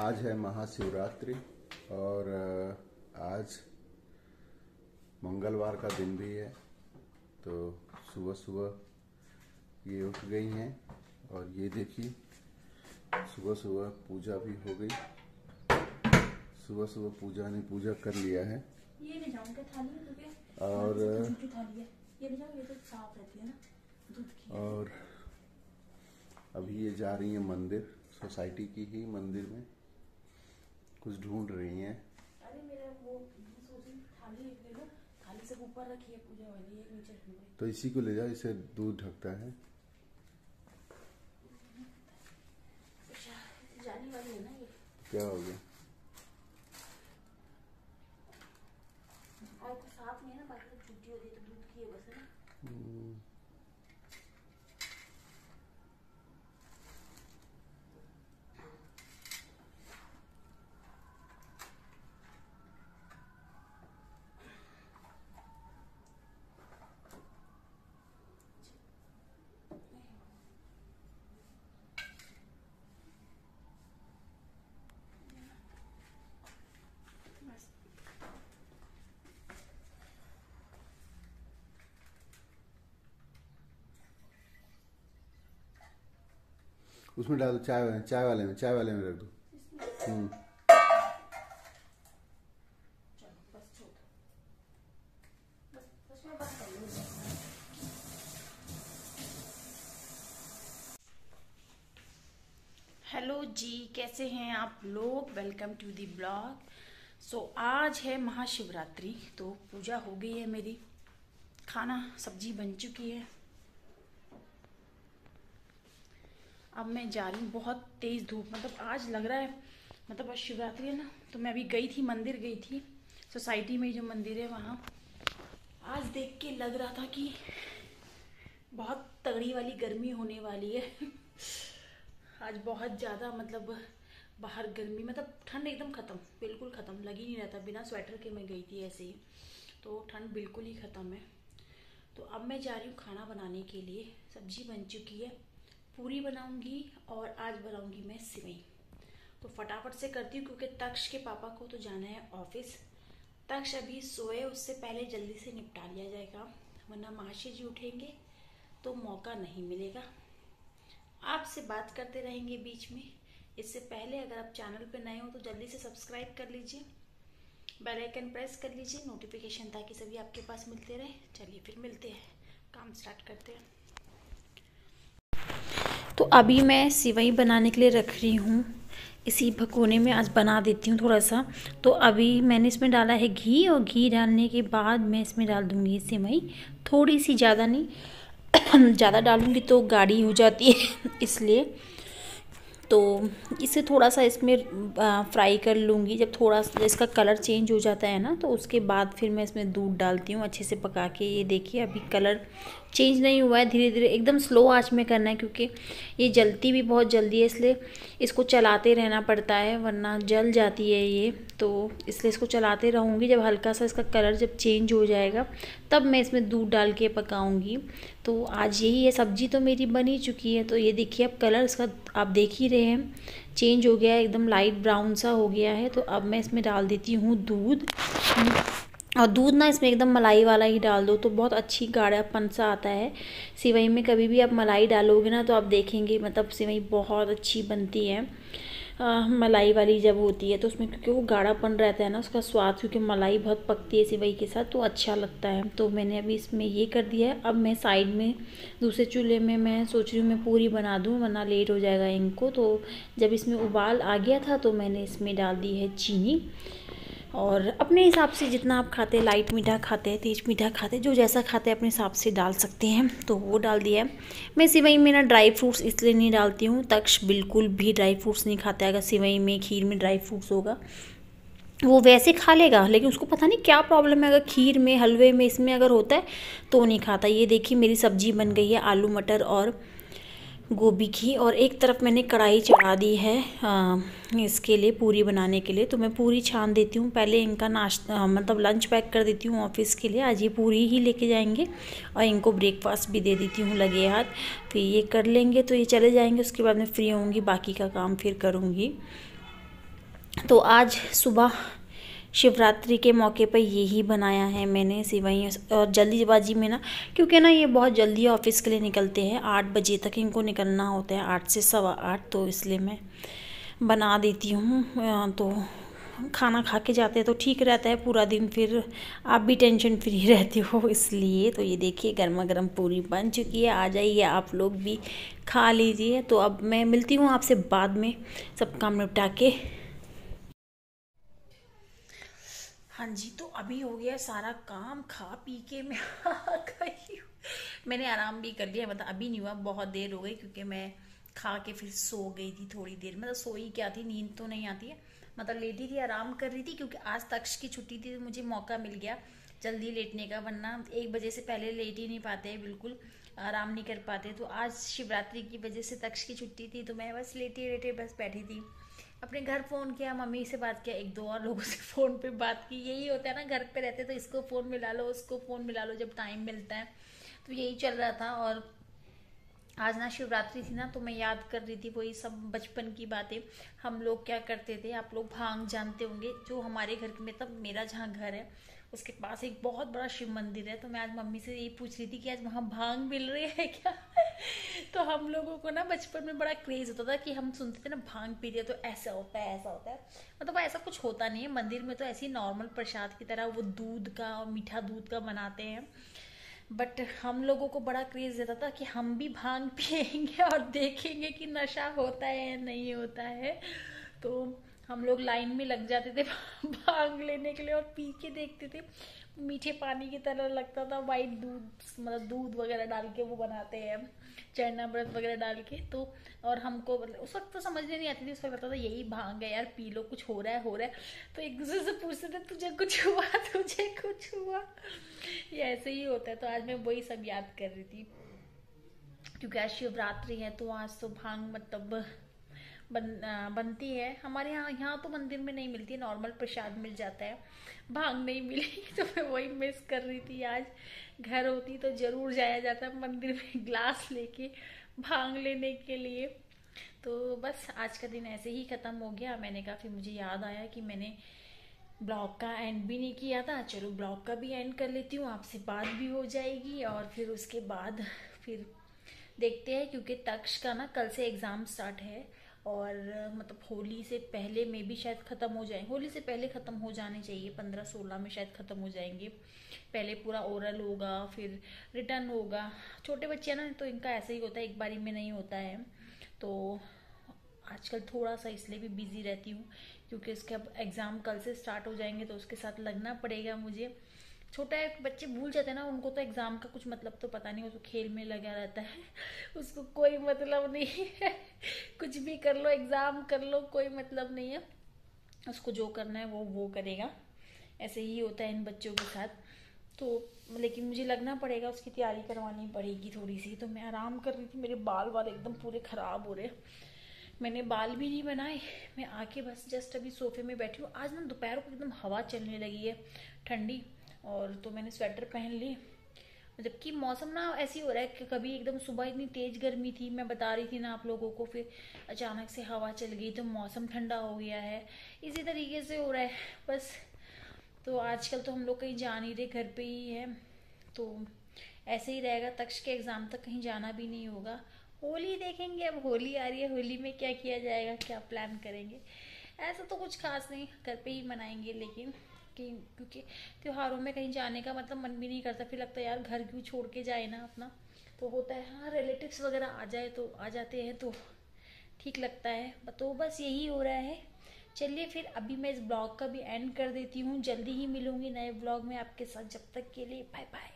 आज है महाशिवरात्रि और आज मंगलवार का दिन भी है तो सुबह सुबह ये उठ गई हैं और ये देखिए सुबह सुबह पूजा भी हो गई। सुबह सुबह पूजा ने पूजा कर लिया है। ये ले थाली और थाली है? ये ले जाओ ये तो साफ़ रहती है ना दूध की। और अभी ये जा रही है मंदिर सोसाइटी की ही मंदिर में। कुछ ढूंढ रही हैं। अरे मेरा वो थाली से ऊपर रखी है पूजा वाली एक नीचे तो इसी को ले जाओ इसे दूध ढकता है। अच्छा, जाने वाली है ना ये। क्या हो गया? और साफ़ नहीं है ना बाकी तो छुट्टी है तो दूध की है बस है ना बस उसमें डाल दो, चाय वाले चाय वाले में, चाय वाले में रख दो। हम्म। हेलो जी, कैसे हैं आप लोग? Welcome to the blog so आज है महाशिवरात्रि तो पूजा हो गई है मेरी। खाना, सब्ज़ी बन चुकी है। अब मैं जा रही हूँ, बहुत तेज़ धूप मतलब आज लग रहा है मतलब आज शिवरात्रि है ना तो मैं अभी गई थी, मंदिर गई थी, सोसाइटी में जो मंदिर है वहाँ। आज देख के लग रहा था कि बहुत तगड़ी वाली गर्मी होने वाली है। आज बहुत ज़्यादा मतलब बाहर गर्मी मतलब ठंड एकदम ख़त्म, बिल्कुल ख़त्म, लग ही नहीं रहा था, बिना स्वेटर के मैं गई थी ऐसे ही तो ठंड बिल्कुल ही ख़त्म है। तो अब मैं जा रही हूँ खाना बनाने के लिए, सब्ज़ी बन चुकी है। पूरी बनाऊँगी और आज बनाऊँगी मैं सिवई तो फटाफट से करती हूँ, क्योंकि तक्ष के पापा को तो जाना है ऑफ़िस। तक्ष अभी सोए, उससे पहले जल्दी से निपटा लिया जाएगा, वरना महाशय जी उठेंगे तो मौका नहीं मिलेगा। आपसे बात करते रहेंगे बीच में। इससे पहले अगर आप चैनल पर नए हो तो जल्दी से सब्सक्राइब कर लीजिए। बेल आइकन प्रेस कर लीजिए, नोटिफिकेशन ताकि सभी आपके पास मिलते रहे। चलिए फिर मिलते हैं। काम स्टार्ट करते हैं। तो अभी मैं सिवई बनाने के लिए रख रही हूँ। इसी भगोने में आज बना देती हूँ थोड़ा सा तो अभी मैंने इसमें डाला है घी और घी डालने के बाद मैं इसमें डाल दूँगी सिवई। थोड़ी सी ज़्यादा नहीं, ज़्यादा डालूँगी तो गाढ़ी हो जाती है इसलिए। तो इसे थोड़ा सा इसमें फ्राई कर लूँगी। जब थोड़ा सा इसका कलर चेंज हो जाता है ना तो उसके बाद फिर मैं इसमें दूध डालती हूँ अच्छे से पका के। ये देखिए अभी कलर चेंज नहीं हुआ है धीरे धीरे एकदम स्लो आँच में करना है क्योंकि ये जलती भी बहुत जल्दी है, इसलिए इसको चलाते रहना पड़ता है, वरना जल जाती है ये तो इसलिए इसको चलाते रहूँगी। जब हल्का सा इसका कलर जब चेंज हो जाएगा, तब मैं इसमें दूध डाल के पकाऊँगी। तो आज यही है, सब्ज़ी तो मेरी बन ही चुकी है तो ये देखिए अब कलर इसका आप देख ही रहे हैं। चेंज हो गया है, एकदम लाइट ब्राउन सा हो गया है तो अब मैं इसमें डाल देती हूँ दूध। और दूध ना इसमें एकदम मलाई वाला ही डाल दो तो बहुत अच्छी गाढ़ापन सा आता है। सिवई में कभी भी आप मलाई डालोगे ना तो आप देखेंगे मतलब सिवई बहुत अच्छी बनती है। आ, मलाई वाली जब होती है तो उसमें क्योंकि वो गाढ़ापन रहता है ना उसका स्वाद क्योंकि मलाई बहुत पकती है सिवई के साथ तो अच्छा लगता है। तो मैंने अभी इसमें ये कर दिया है। अब मैं साइड में दूसरे चूल्हे में मैं सोच रही हूँ मैं पूरी बना दूँ वरना लेट हो जाएगा इनको। तो जब इसमें उबाल आ गया था तो मैंने इसमें डाल दी है चीनी। और अपने हिसाब से जितना आप खाते हैं लाइट मीठा खाते हैं, तेज मीठा खाते हैं, जो जैसा खाते हैं, अपने हिसाब से डाल सकते हैं। तो वो डाल दिया है। मैं सिवई में ना ड्राई फ्रूट्स इसलिए नहीं डालती हूँ, तक्ष बिल्कुल भी ड्राई फ्रूट्स नहीं खाता है। अगर सिवई में खीर में ड्राई फ्रूट्स होगा, वो वैसे खा लेगा, लेकिन उसको पता नहीं क्या प्रॉब्लम है। अगर खीर में, हलवे में, इसमें अगर होता है तो नहीं खाता। ये देखिए मेरी सब्ज़ी बन गई है आलू मटर और गोभी की और एक तरफ़ मैंने कढ़ाई चढ़ा दी है आ, इसके लिए पूरी बनाने के लिए। तो मैं पूरी छान देती हूँ। पहले इनका नाश्ता मतलब लंच पैक कर देती हूँ ऑफ़िस के लिए। आज ये पूरी ही लेके जाएँगे और इनको ब्रेकफास्ट भी दे देती हूँ लगे हाथ। फिर ये कर लेंगे तो ये चले जाएँगे। उसके बाद मैं फ्री होंगी बाकी का काम फिर करूँगी। तो आज सुबह शिवरात्रि के मौके पर यही बनाया है मैंने सिवई और जल्दीबाजी में ना, क्योंकि ना ये बहुत जल्दी ऑफ़िस के लिए निकलते हैं। आठ बजे तक इनको निकलना होता है, आठ से सवा आठ तो इसलिए मैं बना देती हूँ। तो खाना खा के जाते हैं तो ठीक रहता है पूरा दिन, फिर आप भी टेंशन फ्री रहते हो, इसलिए। तो ये देखिए गर्मा गर्म पूरी बन चुकी है, आ जाइए, आप लोग भी खा लीजिए। तो अब मैं मिलती हूँ आपसे बाद में, सब काम निपटा के। हाँ जी तो अभी हो गया सारा काम, खा पी के मैं आ गई मैंने आराम भी कर लिया मतलब अभी नहीं हुआ, बहुत देर हो गई क्योंकि मैं खा के फिर सो गई थी थोड़ी देर। मतलब सोई क्या थी, नींद तो नहीं आती है। मतलब लेटी थी, आराम कर रही थी क्योंकि आज तक्ष की छुट्टी थी तो मुझे मौका मिल गया जल्दी लेटने का, वरना एक बजे से पहले लेट ही नहीं पाते, बिल्कुल आराम नहीं कर पाते। तो आज शिवरात्रि की वजह से तक्ष की छुट्टी थी तो मैं बस लेटी लेटे बस बैठी थी। अपने घर फ़ोन किया, मम्मी से बात किया, एक दो और लोगों से फ़ोन पे बात की। यही होता है ना, घर पे रहते तो इसको फ़ोन मिला लो, उसको फ़ोन मिला लो जब टाइम मिलता है। तो यही चल रहा था और आज ना शिवरात्रि थी ना तो मैं याद कर रही थी वही सब बचपन की बातें। हम लोग क्या करते थे, आप लोग भाँग जानते होंगे, जो हमारे घर में, तब मेरा जहाँ घर है, उसके पास एक बहुत बड़ा शिव मंदिर है। तो मैं आज मम्मी से यही पूछ रही थी कि आज वहाँ भाँग मिल रही है क्या? तो हम लोगों को ना बचपन में बड़ा क्रेज होता था कि हम सुनते थे ना, भाँग पी रहे तो ऐसा होता है, ऐसा होता है। मतलब ऐसा कुछ होता नहीं है। मंदिर में तो ऐसे ही नॉर्मल प्रसाद की तरह वो दूध का और मीठा दूध का बनाते हैं। बट हम लोगों को बड़ा क्रेज देता था कि हम भी भाँग पिएँगे और देखेंगे कि नशा होता है या नहीं होता है। तो हम लोग लाइन में लग जाते थे भाँग लेने के लिए और पी के देखते थे। मीठे पानी की तरह लगता था वाइट दूध मतलब दूध वगैरह डाल के वो बनाते हैं चरणामृत वगैरह डाल के। तो और हमको मतलब उस वक्त तो समझ नहीं आती थी, उस वक्त लगता था यही भाँग है यार, पी लो, कुछ हो रहा है, हो रहा है। तो एक दूसरे से पूछते थे, तुझे कुछ हुआ, तुझे कुछ हुआ? ये ऐसे ही होता है। तो आज मैं वही सब याद कर रही थी। क्योंकि आज शिवरात्रि है तो आज तो भाँग मतलब बन बनती है। हमारे यहाँ यहाँ तो मंदिर में नहीं मिलती नॉर्मल प्रसाद मिल जाता है। भाँग नहीं मिली तो मैं वही मिस कर रही थी। आज घर होती तो ज़रूर जाया जाता मंदिर में ग्लास लेके, भाँग लेने के लिए। तो बस, आज का दिन ऐसे ही ख़त्म हो गया। मैंने कहा, फिर मुझे याद आया कि मैंने ब्लॉग का एंड भी नहीं किया था। चलो, ब्लॉग का भी एंड कर लेती हूँ, आपसे बात भी हो जाएगी और फिर उसके बाद फिर देखते हैं, क्योंकि तक्ष का ना कल से एग्ज़ाम स्टार्ट है। और मतलब होली से पहले में भी शायद ख़त्म हो जाए, होली से पहले ख़त्म हो जाने चाहिए, पंद्रह सोलह में शायद ख़त्म हो जाएँगे। पहले पूरा ओरल होगा, फिर रिटर्न होगा। छोटे बच्चे ना तो इनका ऐसा ही होता है, एक बारी में नहीं होता है। तो आजकल थोड़ा सा इसलिए भी बिज़ी रहती हूँ, क्योंकि इसके अब एग्ज़ाम कल से स्टार्ट हो जाएँगे तो उसके साथ लगना पड़ेगा मुझे। छोटा बच्चे भूल जाते हैं ना, उनको तो एग्ज़ाम का कुछ मतलब तो पता नहीं तो खेल में लगा रहता है, उसको कोई मतलब नहीं है। कुछ भी कर लो एग्ज़ाम कर लो, कोई मतलब नहीं है। उसको जो करना है, वो वो करेगा। ऐसे ही होता है इन बच्चों के साथ। तो लेकिन मुझे लगना पड़ेगा, उसकी तैयारी करवानी पड़ेगी थोड़ी सी तो मैं आराम कर रही थी, मेरे बाल वाल एकदम पूरे ख़राब हो रहे मैंने बाल भी नहीं बनाए, मैं आके बस जस्ट अभी सोफे में बैठी हूँ। आज ना दोपहर को एकदम हवा चलने लगी है, ठंडी। और तो मैंने स्वेटर पहन ली। जबकि मौसम ना ऐसी हो रहा है कि कभी एकदम सुबह इतनी तेज़ गर्मी थी, मैं बता रही थी ना आप लोगों को, फिर अचानक से हवा चल गई तो मौसम ठंडा हो गया है। इसी तरीके से हो रहा है, बस। तो आजकल तो हम लोग कहीं जा नहीं रहे, घर पे ही है। तो ऐसे ही रहेगा तक्ष के एग्ज़ाम तक कहीं जाना भी नहीं होगा। होली देखेंगे, अब होली आ रही है, होली में क्या किया जाएगा, क्या प्लान करेंगे। ऐसा तो कुछ खास नहीं, घर पे ही मनाएँगे, लेकिन कि, क्योंकि त्योहारों में कहीं जाने का मतलब मन भी नहीं करता, फिर लगता है यार घर क्यों छोड़ के जाए ना अपना। तो होता है हाँ रिलेटिव्स वगैरह आ जाए तो आ जाते हैं तो ठीक लगता है। तो बस यही हो रहा है। चलिए फिर अभी मैं इस ब्लॉग का भी एंड कर देती हूँ। जल्दी ही मिलूँगी नए ब्लॉग में आपके साथ, जब तक के लिए बाय बाय